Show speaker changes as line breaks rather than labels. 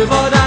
over the